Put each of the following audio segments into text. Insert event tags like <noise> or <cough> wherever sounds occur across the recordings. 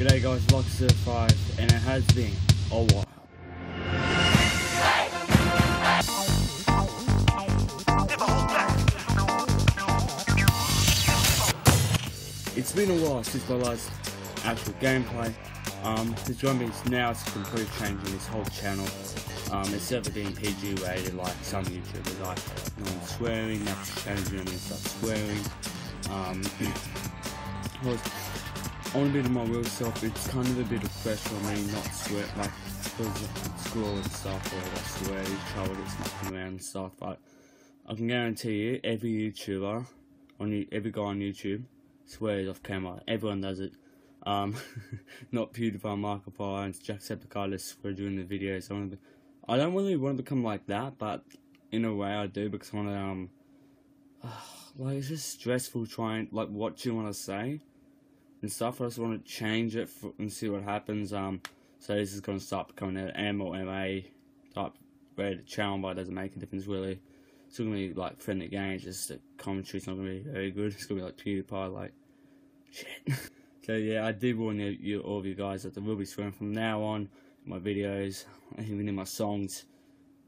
G'day guys, Loxer 5 and it has been a while. It's been a while since my last actual gameplay. Um, to me now it's completely in this whole channel. Um, instead of being PG rated like some YouTubers like no swearing, that's changing and start swearing. Um, <coughs> Want to be my real self. It's kind of a bit of pressure on me not swear like because of school and stuff or I swear each other gets knocking around and stuff. But I can guarantee you, every YouTuber on every guy on YouTube swears off camera. Everyone does it. Um, <laughs> not PewDiePie, Markiplier, and Jacksepticeye swear during the videos. I want to. I don't really want to become like that, but in a way I do because I want to um. <sighs> like it's just stressful trying like what do you want to say and stuff. I just want to change it for, and see what happens. Um, so this is going to start becoming an M or MA type rated channel, but it doesn't make a difference really. It's going to be like friendly games, just the commentary's not going to be very good. <laughs> It's going to be like PewDiePie, like, shit. <laughs> so yeah, I did warn you, you, all of you guys that there will be swearing from now on my videos, <laughs> even in my songs,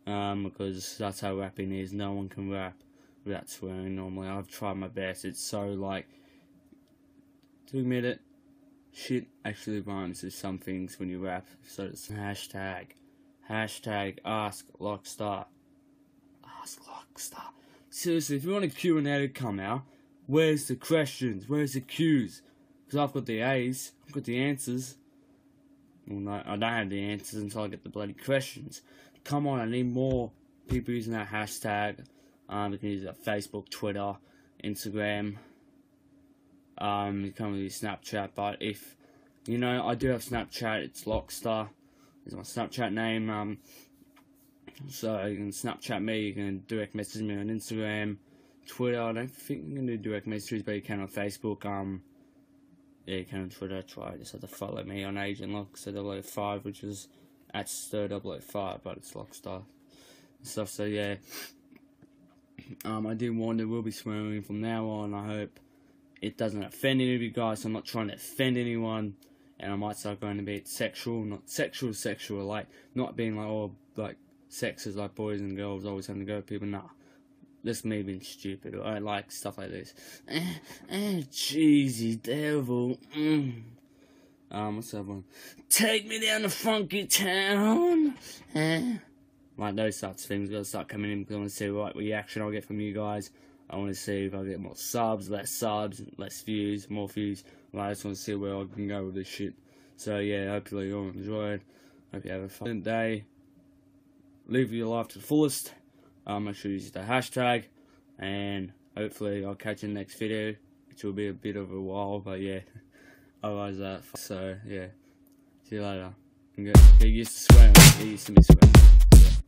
um, because that's how rapping is. No one can rap without swearing normally. I've tried my best. It's so like to admit it, shit actually rhymes with some things when you rap. So it's hashtag, hashtag ask LachStur. Ask LachStur. Seriously, if you want a Q&A to come out, where's the questions? Where's the Q's? Because I've got the A's, I've got the answers. Well, no, I don't have the answers until I get the bloody questions. Come on, I need more people using that hashtag. Um, you can use that Facebook, Twitter, Instagram, um, you can't really Snapchat, but if, you know, I do have Snapchat, it's LachStur, is my Snapchat name, um, so you can Snapchat me, you can direct message me on Instagram, Twitter, I don't think you can do direct messages, but you can on Facebook, um, yeah, you can on Twitter, try, just have to follow me on Agent Lock, so 005, which is at stir 005, but it's LachStur, stuff, so yeah, um, I do warn there will be swearing from now on, I hope, it doesn't offend any of you guys. I'm not trying to offend anyone, and I might start going a bit sexual, not sexual, sexual, like not being like oh like sex is like boys and girls always having to go with people. Nah, this me being stupid. I like stuff like this. Eh, eh, cheesy devil. Mm. Um, what's that one? Take me down to funky town. Eh. Like those sorts of things gotta start coming in because I want to see what reaction I'll get from you guys. I want to see if I get more subs, less subs, less views, more views. I just want to see where I can go with this shit. So yeah, hopefully you all enjoyed. Hope you have a fun day. Live your life to the fullest. Um, make sure you use the hashtag. And hopefully I'll catch you in the next video. Which will be a bit of a while, but yeah. <laughs> Otherwise, uh, so yeah. See you later. Get used to swearing. Get used to me swearing.